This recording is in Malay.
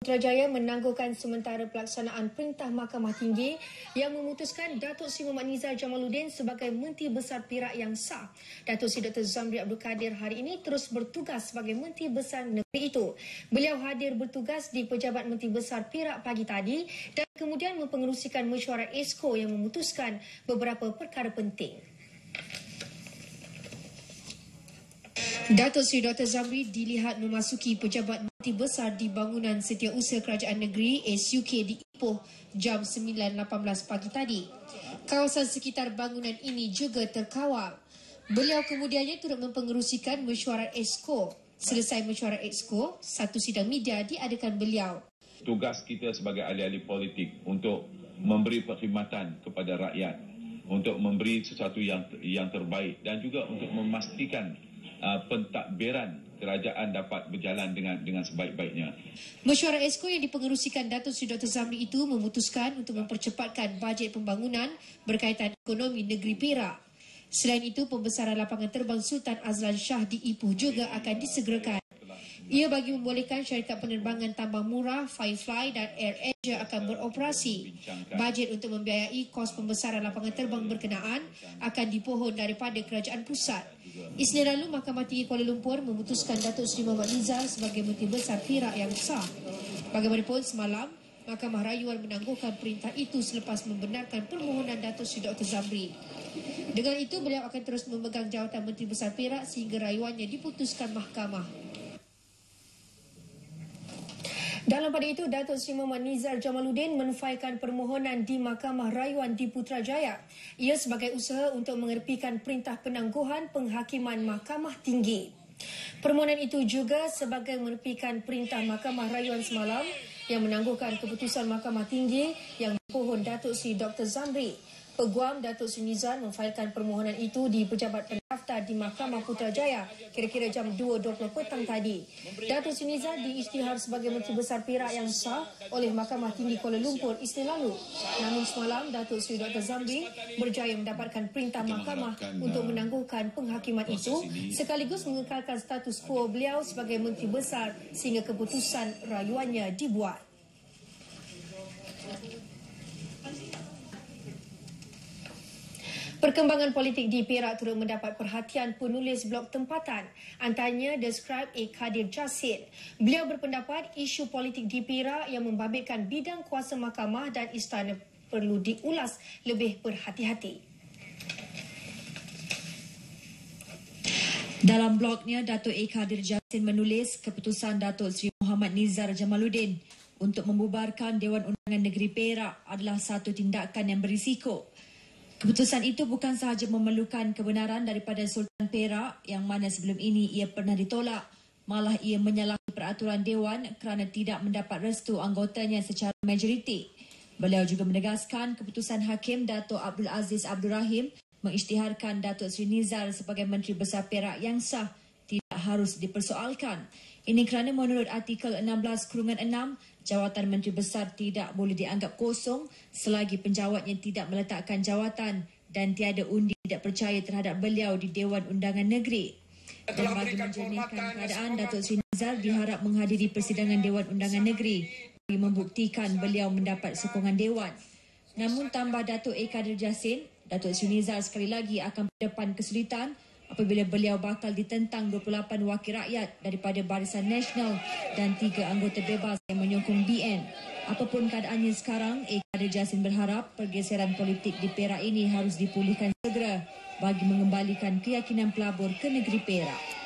Putrajaya menangguhkan sementara pelaksanaan Perintah Mahkamah Tinggi yang memutuskan Datuk Seri Muhammad Nizar Jamaluddin sebagai Menteri Besar Perak yang sah. Datuk Seri Dr. Zamri Abdul Kadir hari ini terus bertugas sebagai Menteri Besar negeri itu. Beliau hadir bertugas di Pejabat Menteri Besar Perak pagi tadi dan kemudian mempengerusikan mesyuarat ESCO yang memutuskan beberapa perkara penting. Datuk Seri Dr. Zamri dilihat memasuki pejabat menteri besar di bangunan setiausaha kerajaan negeri SUK di Ipoh jam 9.18 pagi tadi. Kawasan sekitar bangunan ini juga terkawal. Beliau kemudiannya turut mempengerusikan mesyuarat ESCO. Selesai mesyuarat ESCO, satu sidang media diadakan beliau. Tugas kita sebagai ahli-ahli politik untuk memberi perkhidmatan kepada rakyat, untuk memberi sesuatu yang yang terbaik dan juga untuk memastikan uh, pentadbiran kerajaan dapat berjalan dengan dengan sebaik-baiknya. Mesyuarat ESCO yang dipengerusikan Datuk Seri Dr. Zamri itu memutuskan untuk mempercepatkan bajet pembangunan berkaitan ekonomi negeri Perak. Selain itu, pembesaran lapangan terbang Sultan Azlan Shah di Ipoh juga akan disegerakan. Ia bagi membolehkan syarikat penerbangan tambang murah, Firefly dan Air Asia akan beroperasi. Bajet untuk membiayai kos pembesaran lapangan terbang berkenaan akan dipohon daripada kerajaan pusat. Isnin lalu, Mahkamah Tinggi Kuala Lumpur memutuskan Datuk Seri Muhammad Nizar sebagai Menteri Besar Perak yang sah. Bagaimanapun semalam, Mahkamah Rayuan menangguhkan perintah itu selepas membenarkan permohonan Datuk Seri Dr. Zamri. Dengan itu, beliau akan terus memegang jawatan Menteri Besar Perak sehingga rayuannya diputuskan mahkamah. Dalam pada itu, Datuk Seri Muhammad Nizar Jamaluddin menfailkan permohonan di Mahkamah Rayuan di Putrajaya. Ia sebagai usaha untuk mengerepikan perintah penangguhan penghakiman Mahkamah Tinggi. Permohonan itu juga sebagai menepikan perintah Mahkamah Rayuan semalam yang menangguhkan keputusan Mahkamah Tinggi yang dipohon Datuk Seri Dr. Zamri. Peguam Datuk Seri Nizar memfailkan permohonan itu di Pejabat Pendaftar di Mahkamah Putrajaya kira-kira jam 2.20 petang tadi. Datuk Seri Nizar diisytihar sebagai Menteri Besar Perak yang sah oleh Mahkamah Tinggi Kuala Lumpur Isnin lalu. Namun semalam, Datuk Seri Dr. Zambi berjaya mendapatkan perintah mahkamah untuk menangguhkan penghakiman itu sekaligus mengekalkan status quo beliau sebagai Menteri Besar sehingga keputusan rayuannya dibuat. Perkembangan politik di Perak turut mendapat perhatian penulis blog tempatan, antaranya The Scribe A. Kadir Jasid. Beliau berpendapat isu politik di Perak yang membabitkan bidang kuasa mahkamah dan istana perlu diulas lebih berhati-hati. Dalam blognya, Datuk A. Kadir Jasin menulis keputusan Datuk Seri Muhammad Nizar Jamaluddin untuk membubarkan Dewan Undangan Negeri Perak adalah satu tindakan yang berisiko. Keputusan itu bukan sahaja memerlukan kebenaran daripada Sultan Perak yang mana sebelum ini ia pernah ditolak, malah ia menyalahi peraturan Dewan kerana tidak mendapat restu anggotanya secara majoriti. Beliau juga menegaskan keputusan Hakim Dato' Abdul Aziz Abdul Rahim mengisytiharkan Datuk Seri Nizar sebagai Menteri Besar Perak yang sah tidak harus dipersoalkan. Ini kerana menurut artikel 16 kurungan 6, jawatan Menteri Besar tidak boleh dianggap kosong selagi penjawatnya tidak meletakkan jawatan dan tiada undi tidak percaya terhadap beliau di Dewan Undangan Negeri. Dan bagi menjernihkan keadaan, Datuk Seri Nizar diharap menghadiri persidangan Dewan Undangan Negeri bagi membuktikan beliau mendapat sokongan Dewan. Namun tambah Datuk A. Kadir Jasin, Datuk Seri Nizar sekali lagi akan berdepan kesulitan apabila beliau bakal ditentang 28 wakil rakyat daripada Barisan Nasional dan tiga anggota bebas yang menyokong BN. Apapun keadaannya sekarang, Ekadir Jasin berharap pergeseran politik di Perak ini harus dipulihkan segera bagi mengembalikan keyakinan pelabur ke negeri Perak.